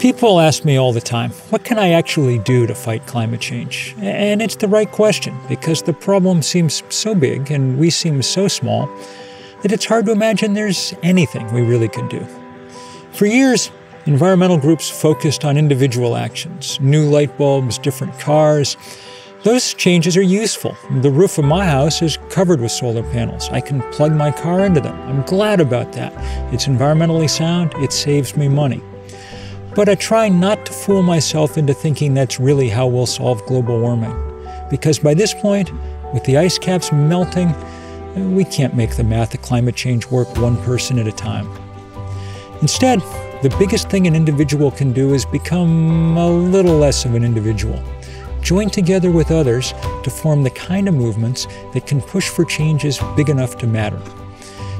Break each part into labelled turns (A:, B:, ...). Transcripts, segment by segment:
A: People ask me all the time, what can I actually do to fight climate change? And it's the right question because the problem seems so big and we seem so small that it's hard to imagine there's anything we really can do. For years, environmental groups focused on individual actions new light bulbs, different cars. Those changes are useful. The roof of my house is covered with solar panels. I can plug my car into them. I'm glad about that. It's environmentally sound, it saves me money. But I try not to fool myself into thinking that's really how we'll solve global warming. Because by this point, with the ice caps melting, we can't make the math of climate change work one person at a time. Instead, the biggest thing an individual can do is become a little less of an individual. Join together with others to form the kind of movements that can push for changes big enough to matter.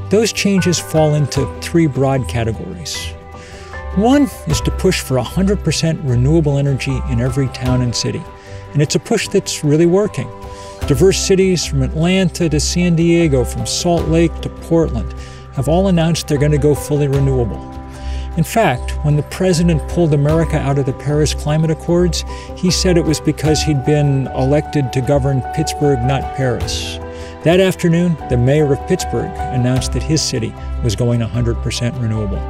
A: Those changes fall into three broad categories one is to push for 100% renewable energy in every town and city. And it's a push that's really working. Diverse cities from Atlanta to San Diego, from Salt Lake to Portland, have all announced they're going to go fully renewable. In fact, when the president pulled America out of the Paris Climate Accords, he said it was because he'd been elected to govern Pittsburgh, not Paris. That afternoon, the mayor of Pittsburgh announced that his city was going 100% renewable.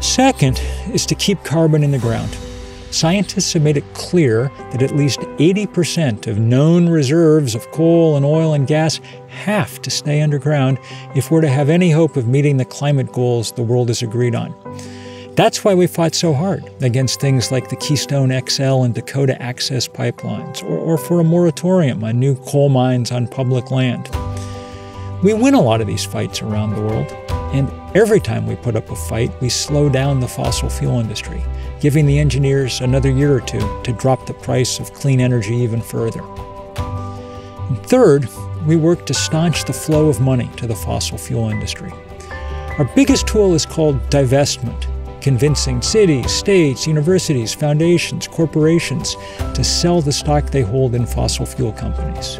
A: Second is to keep carbon in the ground. Scientists have made it clear that at least 80% of known reserves of coal and oil and gas have to stay underground if we're to have any hope of meeting the climate goals the world has agreed on. That's why we fought so hard against things like the Keystone XL and Dakota Access pipelines, or, or for a moratorium on new coal mines on public land. We win a lot of these fights around the world, and every time we put up a fight, we slow down the fossil fuel industry, giving the engineers another year or two to drop the price of clean energy even further. And third, we work to staunch the flow of money to the fossil fuel industry. Our biggest tool is called divestment, convincing cities, states, universities, foundations, corporations to sell the stock they hold in fossil fuel companies.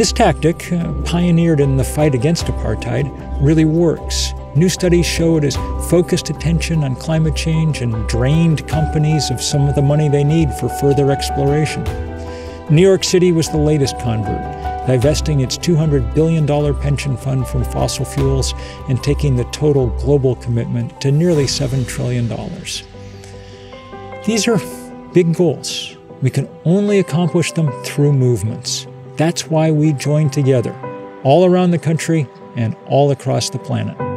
A: This tactic, uh, pioneered in the fight against apartheid, really works. New studies show it has focused attention on climate change and drained companies of some of the money they need for further exploration. New York City was the latest convert, divesting its $200 billion pension fund from fossil fuels and taking the total global commitment to nearly $7 trillion. These are big goals. We can only accomplish them through movements. That's why we join together, all around the country and all across the planet.